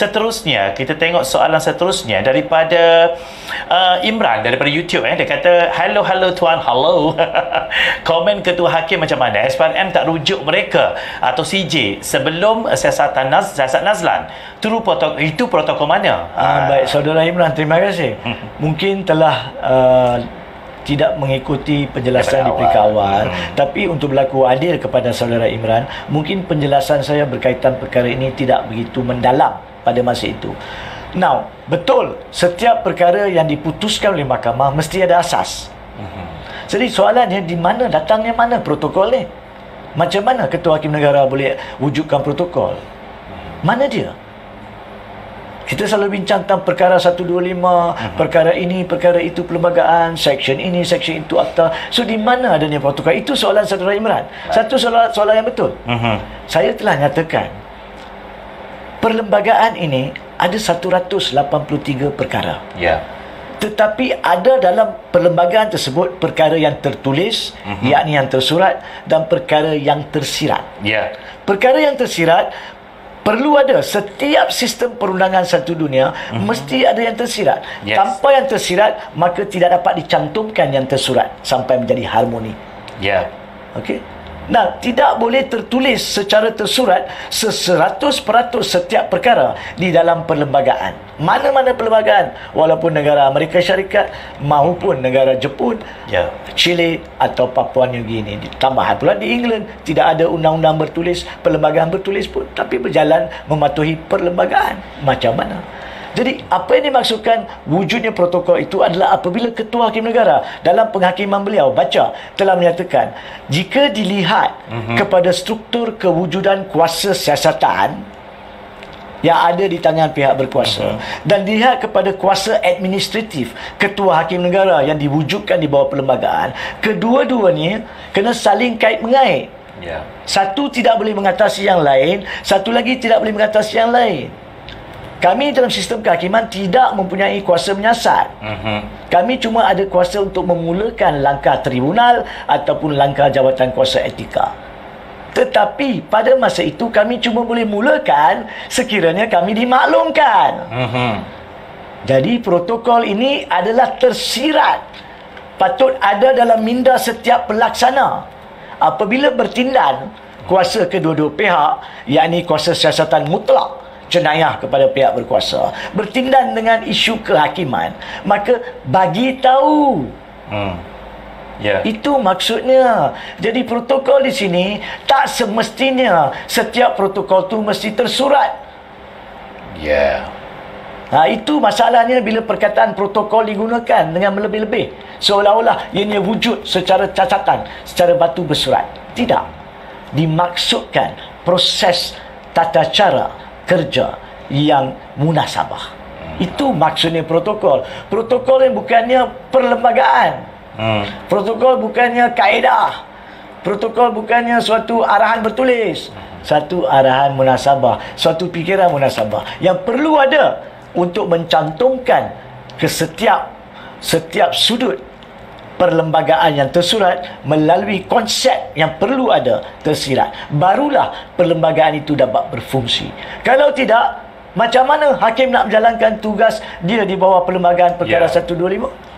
seterusnya kita tengok soalan seterusnya daripada uh, Imran daripada YouTube eh. Dia kata hello hello tuan. Hello. Komen ketua hakim macam mana? SPRM tak rujuk mereka atau CJ sebelum siasatan Naz, siasat Nazlan. Itu protokol itu protokol mana? Uh, baik saudara Imran terima kasih. Mungkin telah uh, tidak mengikuti penjelasan di peringkat awal. hmm. tapi untuk berlaku adil kepada saudara Imran mungkin penjelasan saya berkaitan perkara ini tidak begitu mendalam pada masa itu. Now betul setiap perkara yang diputuskan oleh mahkamah mesti ada asas. Hmm. jadi soalannya di mana datangnya mana protokol ni? Macam mana ketua hakim negara boleh wujudkan protokol? Mana dia kita selalu bincang tentang perkara 125, uh-huh. Mhm. perkara ini, perkara itu perlembagaan, section ini, section itu akta. So di mana adanya protokol? Itu soalan saudara Imran. Satu soalan soalan yang betul. Uh-huh. Saya telah nyatakan perlembagaan ini ada 183 perkara. Ya. Yeah. Tetapi ada dalam perlembagaan tersebut perkara yang tertulis, uh-huh. yakni yang tersurat dan perkara yang tersirat. Ya. Yeah. Perkara yang tersirat perlu ada setiap sistem perundangan satu dunia mm-hmm. mesti ada yang tersirat yes. tanpa yang tersirat maka tidak dapat dicantumkan yang tersurat sampai menjadi harmoni ya yeah. okey Nah, tidak boleh tertulis secara tersurat seseratus peratus setiap perkara di dalam perlembagaan. Mana-mana perlembagaan, walaupun negara Amerika Syarikat maupun negara Jepun, ya. Chile atau Papua New Guinea. Tambahan pula di England, tidak ada undang-undang bertulis, perlembagaan bertulis pun. Tapi berjalan mematuhi perlembagaan. Macam mana? Jadi apa yang dimaksudkan wujudnya protokol itu adalah apabila ketua hakim negara dalam penghakiman beliau baca telah menyatakan jika dilihat mm-hmm. kepada struktur kewujudan kuasa siasatan yang ada di tangan pihak berkuasa uh-huh. dan dilihat kepada kuasa administratif ketua hakim negara yang diwujudkan di bawah perlembagaan kedua-duanya kena saling kait mengait yeah. satu tidak boleh mengatasi yang lain satu lagi tidak boleh mengatasi yang lain kami dalam sistem kehakiman tidak mempunyai kuasa menyiasat. Uh-huh. Kami cuma ada kuasa untuk memulakan langkah tribunal ataupun langkah jawatan kuasa etika. Tetapi pada masa itu kami cuma boleh mulakan sekiranya kami dimaklumkan. Uh-huh. Jadi protokol ini adalah tersirat. Patut ada dalam minda setiap pelaksana. Apabila bertindak kuasa kedua-dua pihak, yakni kuasa siasatan mutlak jenayah kepada pihak berkuasa bertindak dengan isu kehakiman maka bagi tahu hmm. yeah. itu maksudnya jadi protokol di sini tak semestinya setiap protokol tu mesti tersurat ya yeah. Ha, itu masalahnya bila perkataan protokol digunakan dengan melebih-lebih. Seolah-olah ianya wujud secara cacatan, secara batu bersurat. Tidak. Dimaksudkan proses tata cara kerja yang munasabah. Itu maksudnya protokol. Protokol yang bukannya perlembagaan. Hmm. Protokol bukannya kaedah. Protokol bukannya suatu arahan bertulis. Satu arahan munasabah. Suatu fikiran munasabah. Yang perlu ada untuk mencantumkan ke setiap setiap sudut perlembagaan yang tersurat melalui konsep yang perlu ada tersirat. Barulah perlembagaan itu dapat berfungsi. Kalau tidak macam mana hakim nak menjalankan tugas dia di bawah perlembagaan perkara yeah. 125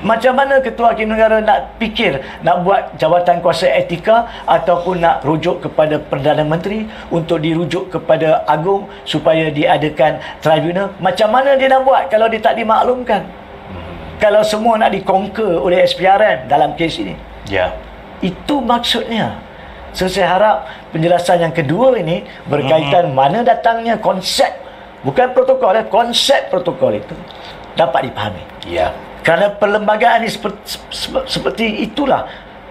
macam mana ketua hakim negara nak fikir nak buat jawatan kuasa etika ataupun nak rujuk kepada Perdana Menteri untuk dirujuk kepada Agung supaya diadakan tribunal? Macam mana dia nak buat kalau dia tak dimaklumkan kalau semua nak dikonquer oleh SPRM dalam kes ini. Ya. Itu maksudnya. So saya harap penjelasan yang kedua ini berkaitan hmm. mana datangnya konsep bukan protokol ya, konsep protokol itu dapat dipahami. Ya. Kerana perlembagaan ini seperti, seperti itulah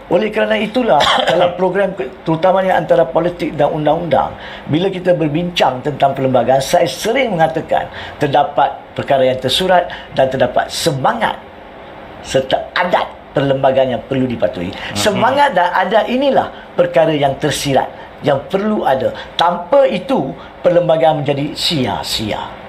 oleh kerana itulah dalam program terutamanya antara politik dan undang-undang bila kita berbincang tentang perlembagaan saya sering mengatakan terdapat perkara yang tersurat dan terdapat semangat serta adat perlembagaan yang perlu dipatuhi. Mhm. Semangat dan adat inilah perkara yang tersirat yang perlu ada. Tanpa itu perlembagaan menjadi sia-sia.